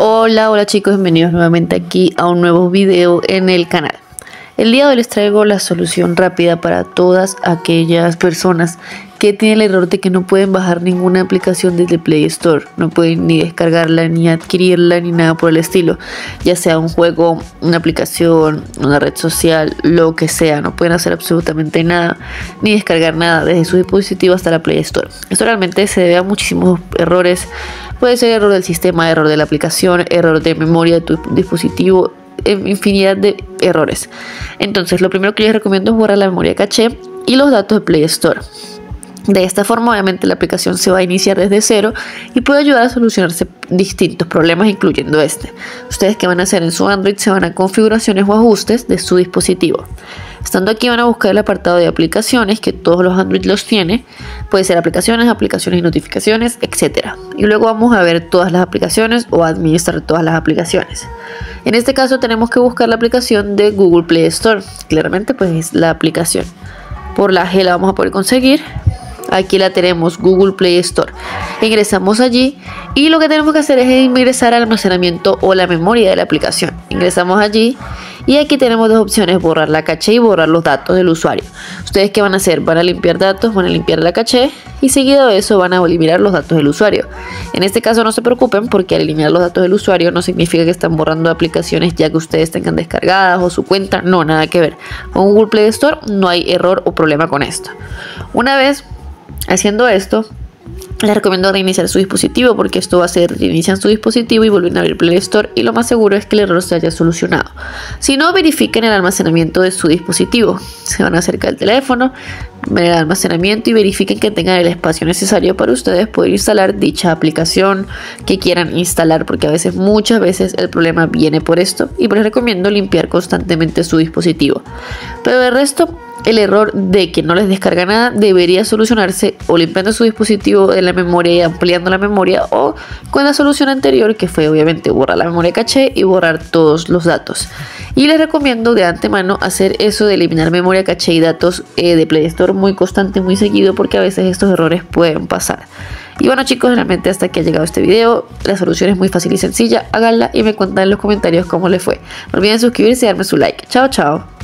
Hola, hola chicos, bienvenidos nuevamente aquí a un nuevo video en el canal. El día de hoy les traigo la solución rápida para todas aquellas personas que tienen el error de que no pueden bajar ninguna aplicación desde Play Store. No pueden ni descargarla, ni adquirirla, ni nada por el estilo. Ya sea un juego, una aplicación, una red social, lo que sea. No pueden hacer absolutamente nada, ni descargar nada desde su dispositivo hasta la Play Store. Esto realmente se debe a muchísimos errores Puede ser error del sistema, error de la aplicación, error de memoria de tu dispositivo, infinidad de errores. Entonces, lo primero que les recomiendo es borrar la memoria caché y los datos de Play Store. De esta forma, obviamente, la aplicación se va a iniciar desde cero y puede ayudar a solucionarse distintos problemas, incluyendo este. Ustedes que van a hacer en su Android se van a configuraciones o ajustes de su dispositivo. Estando aquí van a buscar el apartado de aplicaciones, que todos los Android los tiene. Puede ser aplicaciones, aplicaciones y notificaciones, etc. Y luego vamos a ver todas las aplicaciones o administrar todas las aplicaciones. En este caso tenemos que buscar la aplicación de Google Play Store. Claramente pues es la aplicación. Por la G la vamos a poder conseguir. Aquí la tenemos, Google Play Store. Ingresamos allí y lo que tenemos que hacer es ingresar al almacenamiento o la memoria de la aplicación. Ingresamos allí y aquí tenemos dos opciones, borrar la caché y borrar los datos del usuario. ¿Ustedes qué van a hacer? Van a limpiar datos, van a limpiar la caché y seguido de eso van a eliminar los datos del usuario. En este caso no se preocupen porque al eliminar los datos del usuario no significa que están borrando aplicaciones ya que ustedes tengan descargadas o su cuenta, no, nada que ver. Con Google Play Store no hay error o problema con esto. Una vez haciendo esto, les recomiendo reiniciar su dispositivo porque esto va a ser reiniciar su dispositivo y volver a abrir Play Store y lo más seguro es que el error se haya solucionado. Si no, verifiquen el almacenamiento de su dispositivo. Se van acerca del teléfono, ven el almacenamiento y verifiquen que tengan el espacio necesario para ustedes poder instalar dicha aplicación que quieran instalar porque a veces, muchas veces el problema viene por esto y les recomiendo limpiar constantemente su dispositivo. Pero el resto el error de que no les descarga nada debería solucionarse o limpiando su dispositivo de la memoria y ampliando la memoria o con la solución anterior que fue obviamente borrar la memoria caché y borrar todos los datos. Y les recomiendo de antemano hacer eso de eliminar memoria caché y datos eh, de Play Store muy constante, muy seguido porque a veces estos errores pueden pasar. Y bueno chicos, realmente hasta que ha llegado este video, la solución es muy fácil y sencilla, háganla y me cuentan en los comentarios cómo les fue. No olviden suscribirse y darme su like. Chao, chao.